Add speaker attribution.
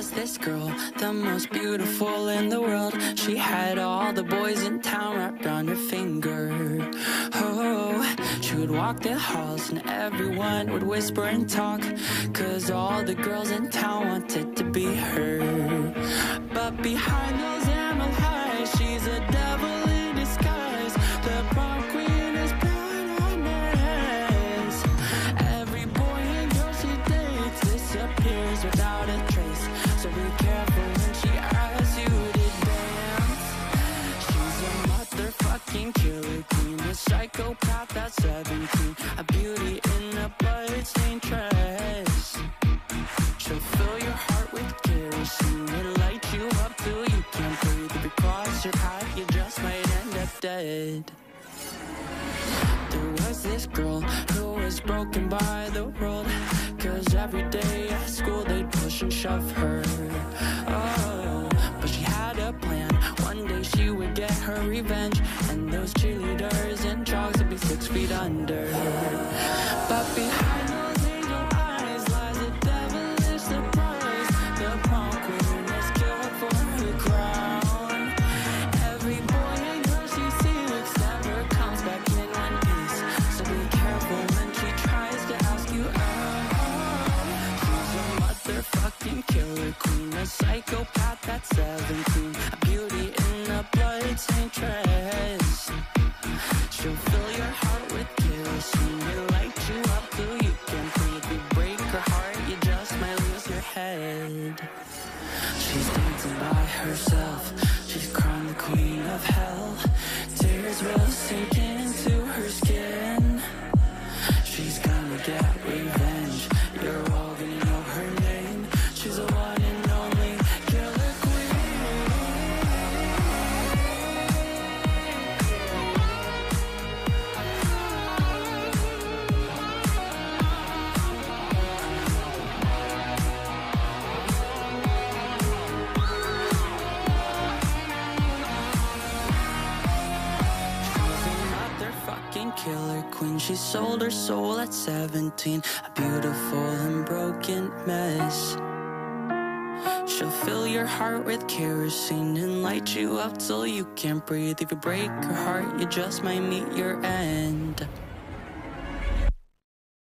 Speaker 1: was this girl, the most beautiful in the world. She had all the boys in town wrapped around her finger. Oh, she would walk the halls and everyone would whisper and talk. Cause all the girls in town wanted to be her. But behind psychopath at 17, a beauty in a bloodstained dress. She'll fill your heart with kerosene and light you up till you can't breathe. If you cross her path, you just might end up dead. There was this girl who was broken by the world. Cause every day at school they'd push and shove her. Oh, but she had a plan. One day she would get her revenge. And those cheerleaders feet under. But behind those angel eyes lies a devilish surprise. The queen for crown. Every boy and girl she never comes back in one piece. So be careful when she tries to ask you out. She's a motherfucking killer queen, a psychopath at 17, a beauty in a bloodstained dress. She'll fill your heart with light you up till you can't breathe. You break her heart, you just might lose your head. She's dancing by herself. She's crowned the queen of hell. Tears will sink into killer queen. She sold her soul at 17, a beautiful and broken mess. She'll fill your heart with kerosene and light you up till you can't breathe. If you break her heart, you just might meet your end.